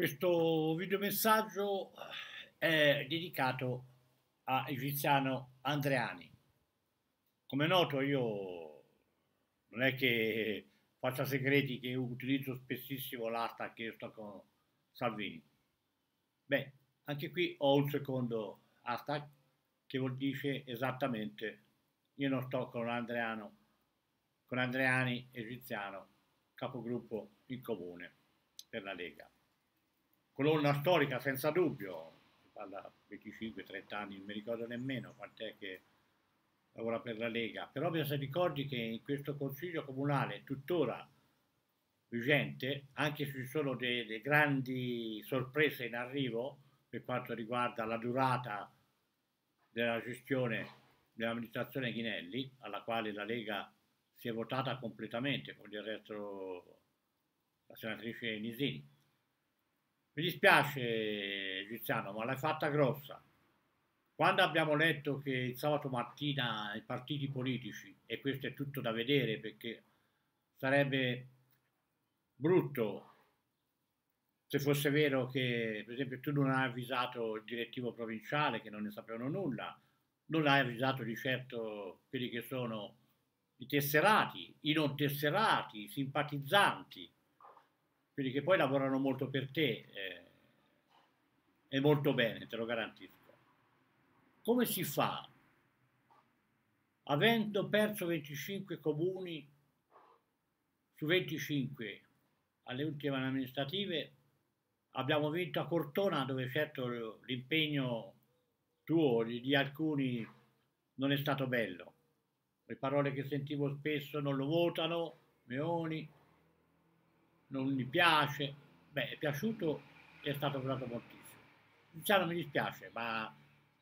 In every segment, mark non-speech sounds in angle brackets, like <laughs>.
Questo videomessaggio è dedicato a Egiziano Andreani. Come noto io non è che faccia segreti che utilizzo spessissimo l'asta che io sto con Salvini. Beh, anche qui ho un secondo hashtag che vuol dire esattamente io non sto con Andreano, con Andreani Egiziano, capogruppo in comune per la Lega colonna storica senza dubbio, si parla 25-30 anni, non mi ricordo nemmeno quant'è che lavora per la Lega, però bisogna ricordi che in questo Consiglio Comunale tuttora vigente, anche se ci sono delle grandi sorprese in arrivo per quanto riguarda la durata della gestione dell'amministrazione Ghinelli, alla quale la Lega si è votata completamente, con il resto la senatrice Nisini. Mi dispiace Giuliano, ma l'hai fatta grossa. Quando abbiamo letto che il sabato mattina i partiti politici, e questo è tutto da vedere perché sarebbe brutto se fosse vero che, per esempio, tu non hai avvisato il direttivo provinciale che non ne sapevano nulla, non hai avvisato di certo quelli che sono i tesserati, i non tesserati, i simpatizzanti, quelli che poi lavorano molto per te eh, e molto bene, te lo garantisco. Come si fa, avendo perso 25 comuni su 25 alle ultime amministrative, abbiamo vinto a Cortona dove certo l'impegno tuo di alcuni non è stato bello. Le parole che sentivo spesso non lo votano, Meoni, non mi piace, beh, è piaciuto e è stato votato moltissimo. Diciamo mi dispiace, ma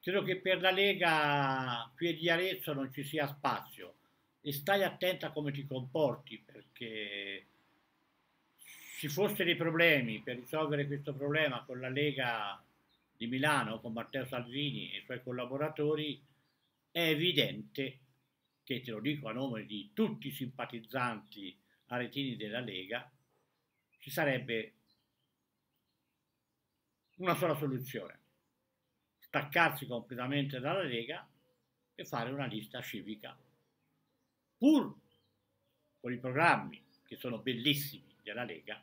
credo che per la Lega qui di Arezzo non ci sia spazio e stai attenta a come ti comporti perché ci fossero dei problemi per risolvere questo problema con la Lega di Milano, con Matteo Salvini e i suoi collaboratori, è evidente che, te lo dico a nome di tutti i simpatizzanti aretini della Lega, ci sarebbe una sola soluzione, staccarsi completamente dalla Lega e fare una lista civica, pur con i programmi che sono bellissimi della Lega,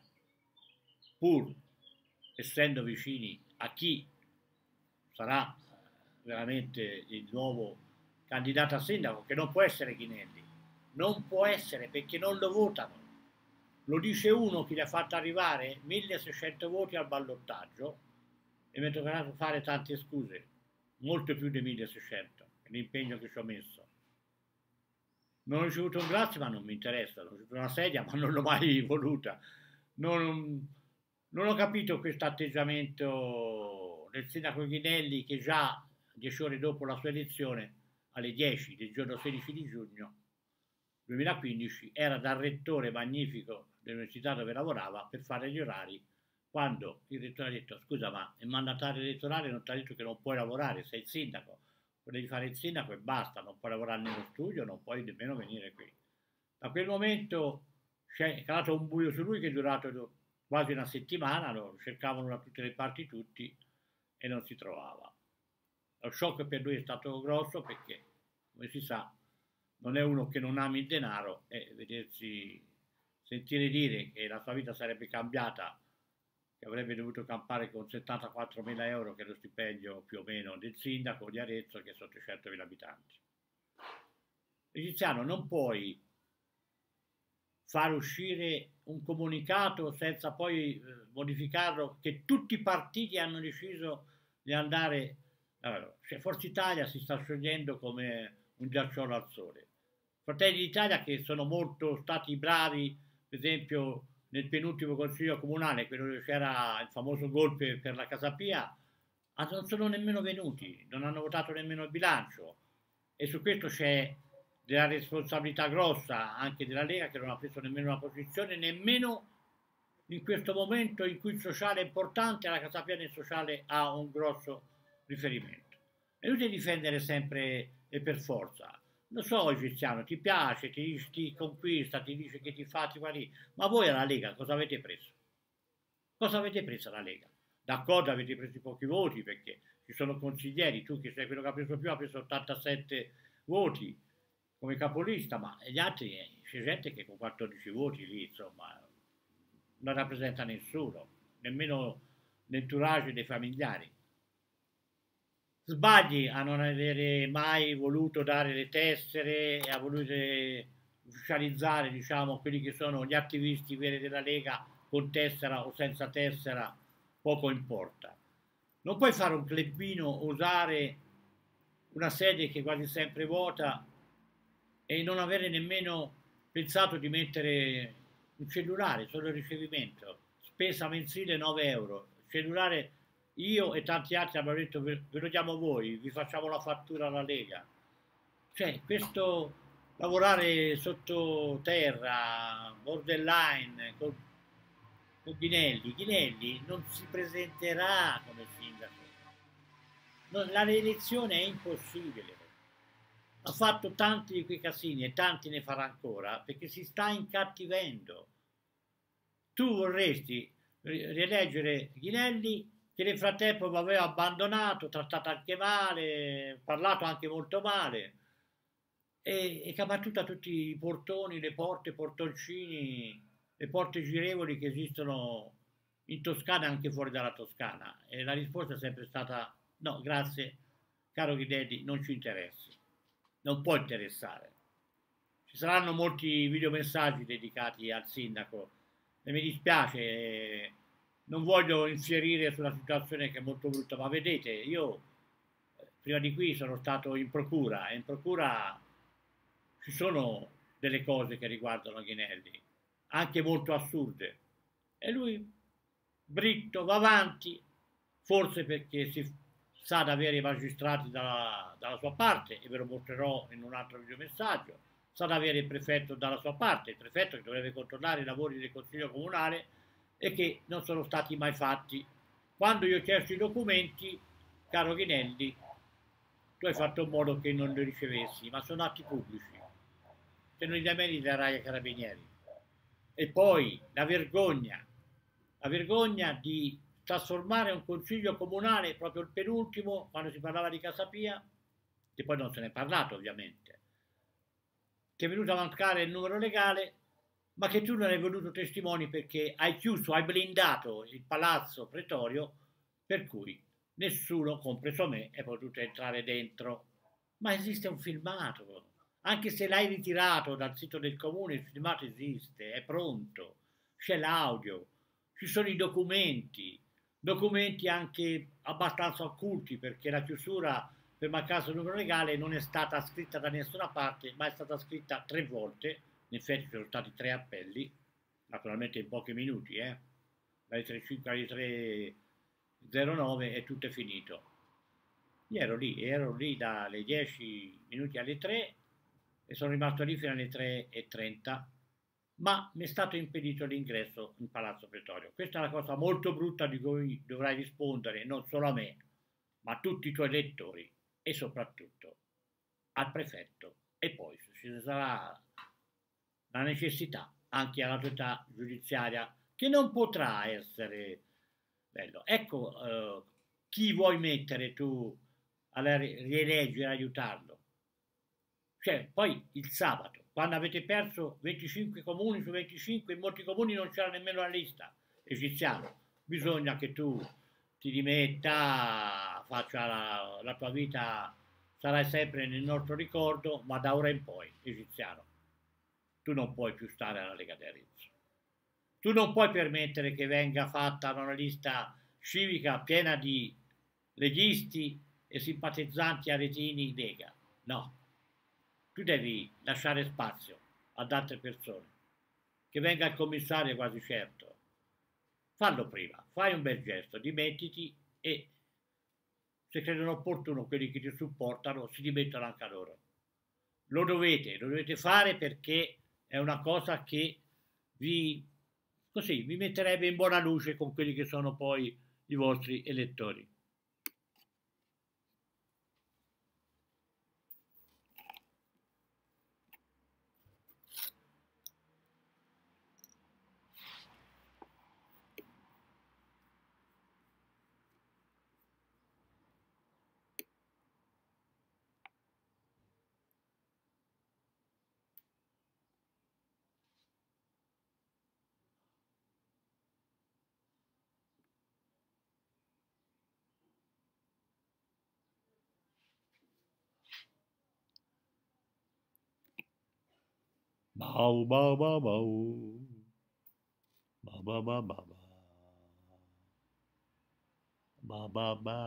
pur essendo vicini a chi sarà veramente il nuovo candidato a sindaco, che non può essere Ghinelli, non può essere perché non lo votano lo dice uno che gli ha fatto arrivare 1600 voti al ballottaggio e mi è toccato fare tante scuse, molto più di 1600, l'impegno che ci ho messo. Non ho ricevuto un grazie, ma non mi interessa, ho ricevuto una sedia, ma non l'ho mai <laughs> voluta. Non, non ho capito questo atteggiamento del sindaco Ghinelli che già dieci ore dopo la sua elezione, alle 10 del giorno 16 di giugno 2015, era dal rettore magnifico dell'università dove lavorava per fare gli orari quando il rettore ha detto scusa ma il mandatario elettorale non ti ha detto che non puoi lavorare, sei il sindaco, devi fare il sindaco e basta, non puoi lavorare nello studio, non puoi nemmeno venire qui. Da quel momento è calato un buio su lui che è durato quasi una settimana, lo cercavano da tutte le parti tutti e non si trovava. Lo shock per lui è stato grosso perché, come si sa, non è uno che non ami il denaro e vedersi sentire dire che la sua vita sarebbe cambiata, che avrebbe dovuto campare con 74 mila euro, che è lo stipendio più o meno del sindaco di Arezzo, che è sotto i 100 mila abitanti. Egiziano, non puoi far uscire un comunicato senza poi eh, modificarlo, che tutti i partiti hanno deciso di andare... Allora, Forza Italia si sta sciogliendo come un ghiacciolo al sole. Fratelli d'Italia che sono molto stati bravi per esempio nel penultimo consiglio comunale, quello dove c'era il famoso golpe per la Casapia, ah, non sono nemmeno venuti, non hanno votato nemmeno il bilancio e su questo c'è della responsabilità grossa anche della Lega che non ha preso nemmeno una posizione, nemmeno in questo momento in cui il sociale è importante, la Casapia nel sociale ha un grosso riferimento. È inutile difendere sempre e per forza lo so egiziano, ti piace, ti, ti conquista, ti dice che ti fa, ti ma voi alla Lega cosa avete preso? Cosa avete preso la Lega? D'accordo, avete preso pochi voti perché ci sono consiglieri, tu che sei quello che ha preso più, ha preso 87 voti come capolista, ma gli altri eh, c'è gente che con 14 voti lì, insomma, non rappresenta nessuno, nemmeno l'entourage dei familiari. Sbagli a non avere mai voluto dare le tessere e a volere ufficializzare diciamo, quelli che sono gli attivisti veri della Lega con tessera o senza tessera, poco importa. Non puoi fare un clubino, usare una sede che quasi sempre vota e non avere nemmeno pensato di mettere un cellulare solo il ricevimento, spesa mensile 9 euro, cellulare io e tanti altri abbiamo detto ve, lo diamo voi, vi facciamo la fattura alla Lega. Cioè, questo lavorare sottoterra, borderline, con, con Ghinelli, Ghinelli non si presenterà come sindaco. Non, la rielezione è impossibile. Ha fatto tanti di quei casini e tanti ne farà ancora perché si sta incattivendo. Tu vorresti rieleggere Ghinelli che nel frattempo mi aveva abbandonato, trattato anche male, parlato anche molto male e, e che ha battuto a tutti i portoni, le porte, i portoncini, le porte girevoli che esistono in Toscana e anche fuori dalla Toscana. E la risposta è sempre stata no, grazie, caro Ghinelli, non ci interessi, non può interessare. Ci saranno molti videomessaggi dedicati al sindaco e mi dispiace non voglio infierire sulla situazione che è molto brutta, ma vedete, io eh, prima di qui sono stato in procura e in procura ci sono delle cose che riguardano Ghinelli, anche molto assurde. E lui, dritto, va avanti, forse perché si sa di avere i magistrati dalla, dalla sua parte, e ve lo mostrerò in un altro videomessaggio, sa di avere il prefetto dalla sua parte, il prefetto che dovrebbe controllare i lavori del Consiglio Comunale, e che non sono stati mai fatti. Quando io ho chiesto i documenti, caro Ghinelli, tu hai fatto in modo che non li ricevessi, ma sono atti pubblici. Se non li dai me li darai ai carabinieri. E poi la vergogna, la vergogna di trasformare un consiglio comunale, proprio il penultimo, quando si parlava di Casapia, che poi non se ne è parlato ovviamente, che è venuto a mancare il numero legale, ma che tu non hai voluto testimoni perché hai chiuso, hai blindato il palazzo pretorio, per cui nessuno, compreso me, è potuto entrare dentro. Ma esiste un filmato, anche se l'hai ritirato dal sito del comune, il filmato esiste, è pronto, c'è l'audio, ci sono i documenti, documenti anche abbastanza occulti perché la chiusura per mancanza di numero legale non è stata scritta da nessuna parte, ma è stata scritta tre volte in effetti ci sono stati tre appelli, naturalmente in pochi minuti, eh? dalle 3.05 alle 3.09 e tutto è finito. Io ero lì, ero lì dalle 10 minuti alle 3 e sono rimasto lì fino alle 3.30, ma mi è stato impedito l'ingresso in Palazzo Pretorio. Questa è una cosa molto brutta di cui dovrai rispondere non solo a me, ma a tutti i tuoi lettori e soprattutto al prefetto. E poi se ci sarà la necessità anche all'autorità giudiziaria che non potrà essere bello. Ecco eh, chi vuoi mettere tu a rieleggere, aiutarlo. Cioè, poi il sabato, quando avete perso 25 comuni su 25, in molti comuni non c'era nemmeno la lista egiziana, bisogna che tu ti rimetta, faccia la, la tua vita, sarai sempre nel nostro ricordo, ma da ora in poi, egiziano tu non puoi più stare alla Lega di Arezzo. Tu non puoi permettere che venga fatta una lista civica piena di leghisti e simpatizzanti aretini Lega. No, tu devi lasciare spazio ad altre persone. Che venga il commissario quasi certo. Fallo prima, fai un bel gesto, dimettiti e se credono opportuno quelli che ti supportano si dimettono anche loro. Lo dovete, lo dovete fare perché è una cosa che vi, così, vi metterebbe in buona luce con quelli che sono poi i vostri elettori. Bau bau bau bau. Ba ba ba ba ba. Ba ba ba.